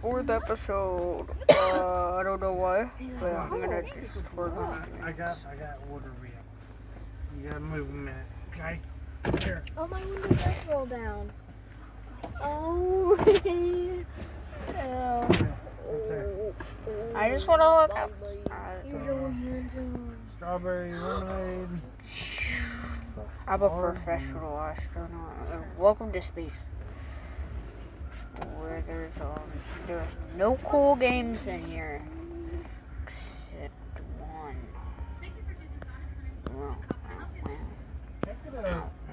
Fourth episode. Uh, I don't know why, but I'm gonna just work on it. I got, I got water wheel. You gotta move a minute, okay? Here. Oh, my window does roll down. Oh. Yeah, okay. I just wanna look up. Here's your window. Strawberry lemonade. I'm a professional astronaut. Welcome to space. No cool games in here except one. Wow, wow, Check it.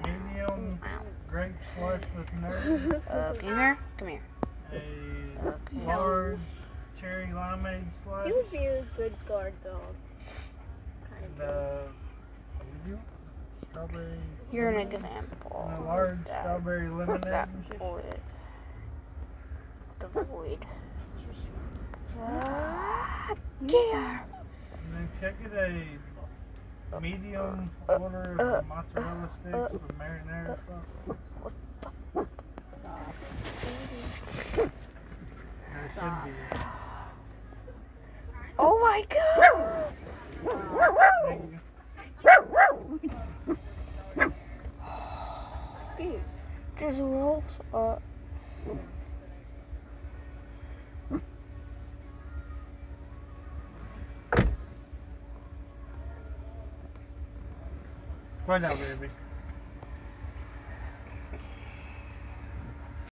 Medium wow. grape slush with nerds. Uh, come here, come here. A Okay. large cherry limeade slush. He would be a good guard dog. And of. uh, medium strawberry. You're an example. And a large that. strawberry lemonade. That void. The void. Dear. And then check it a medium order of mozzarella sticks with marinara sauce. Oh my god! Just rolls up. Quella.